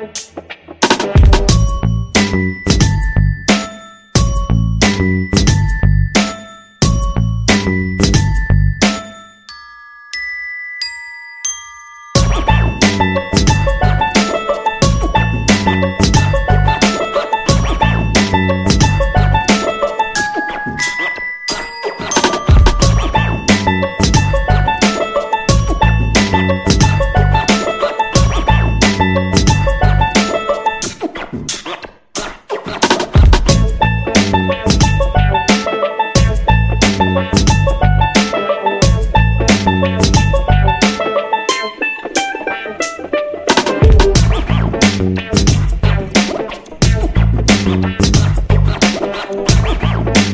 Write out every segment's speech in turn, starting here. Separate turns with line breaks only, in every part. Thank you.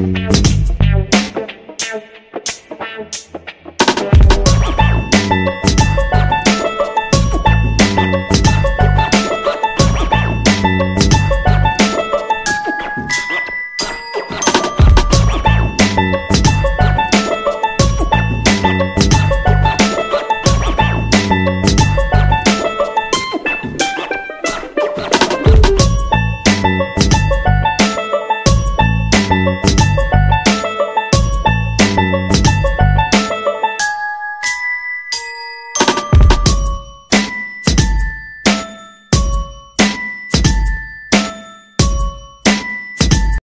Música